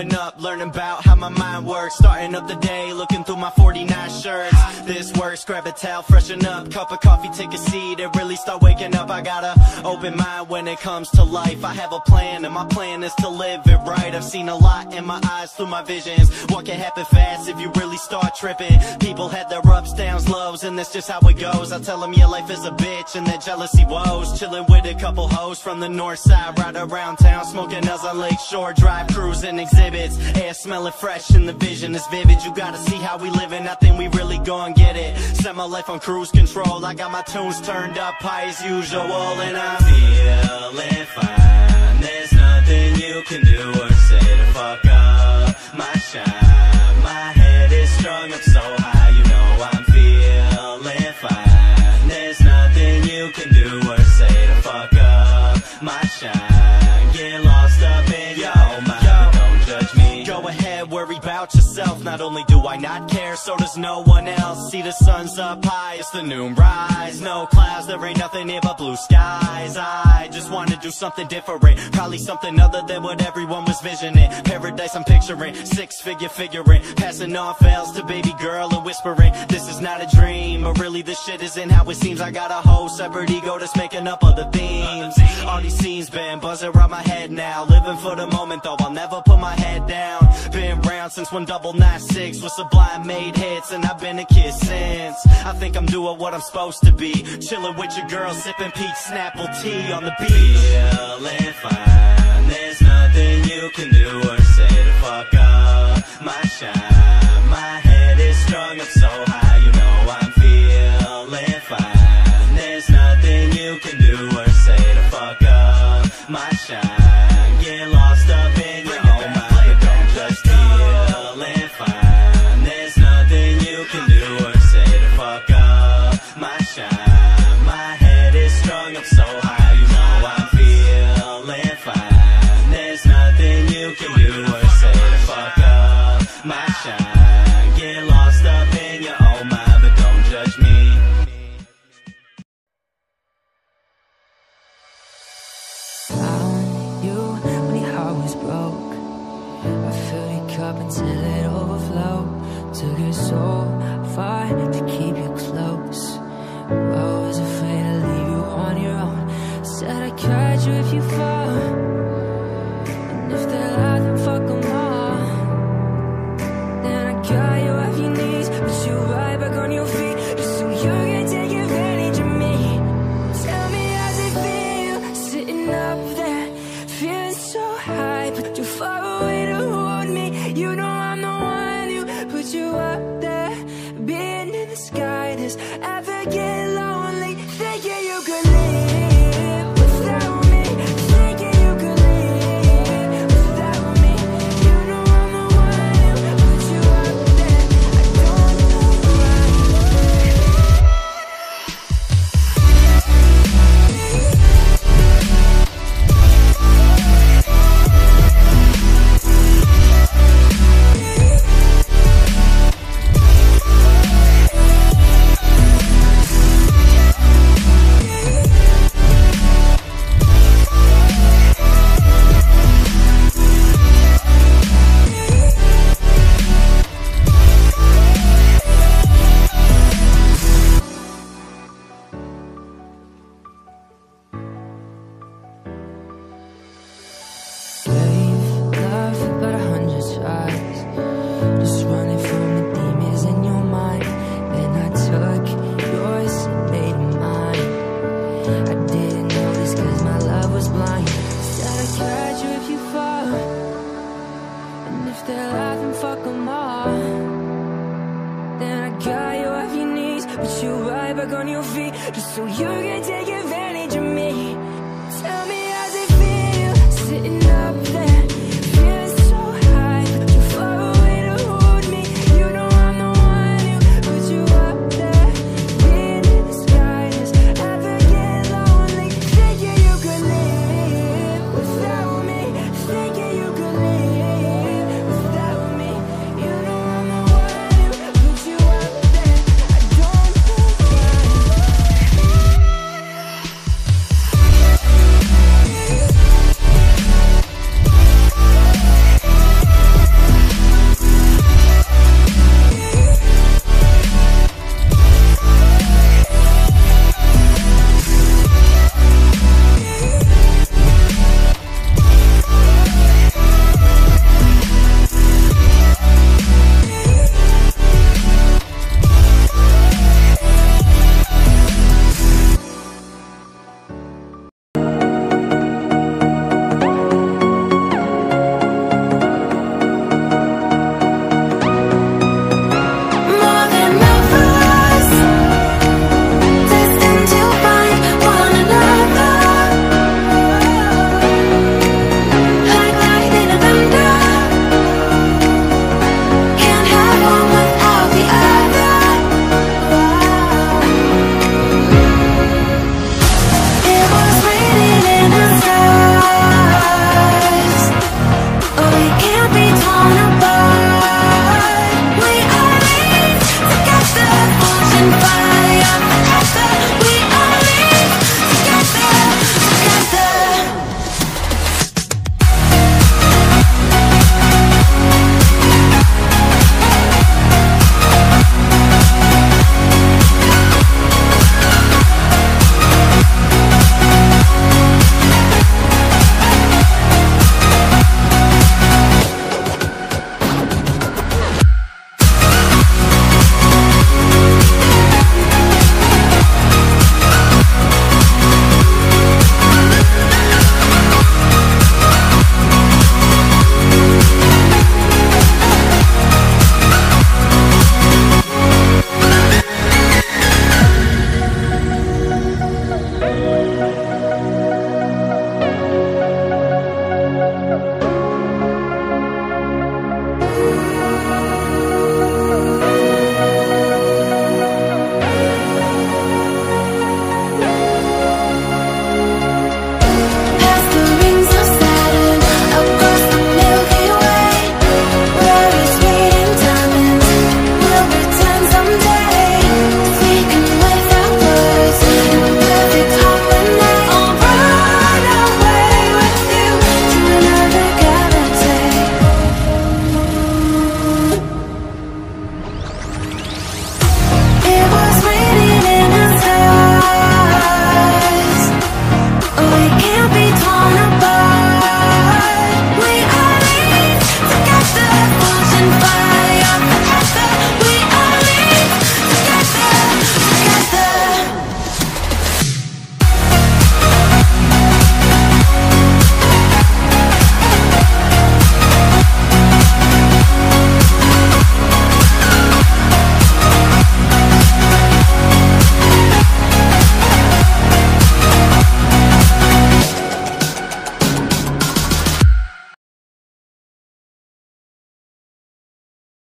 growing up, learning about how my mind works. Starting up the day, looking through my 49 shirts. This works, grab a towel, freshen up. Cup of coffee, take a seat, and really start waking up. I got a open mind when it comes to life. I have a plan, and my plan is to live it right. I've seen a lot in my eyes through my visions. What can happen fast if you really start tripping? People had their ups, downs, lows, and that's just how it goes. I tell them your life is a bitch, and that jealousy woes. Chilling with a couple hoes from the north side, right around town, smoking us on Lake Shore Drive, cruising exhibits. Air smelling fresh, and the vision is vivid. You gotta see how we living. I think we really gon' get it. Set my life on cruise control. I got my tunes turned up high as usual, and I'm feeling fine. There's nothing you can do Ahead, worry about yourself. Not only do I not care, so does no one else. See the sun's up high, it's the noon rise. No clouds, there ain't nothing here but blue skies. I just wanna do something different, probably something other than what everyone was visioning. Paradise I'm picturing, six figure figuring, passing on fails to baby girl and whispering, This is not a dream, but really this shit isn't how it seems. I got a whole separate ego that's making up other themes. All these scenes been buzzing around my head now. Living for the moment though, I'll never put my head down. Been round since when double nine six was sublime made hits, and I've been a kid since. I think I'm doing what I'm supposed to be. Chilling with your girl, sipping peach snapple tea on the beach. Feeling fine. There's nothing you can do or say to fuck up my shine. My fuck up my shine. You if If they're laughing, fuck them all. Then I got you off your knees Put you right back on your feet Just so you can take advantage of me.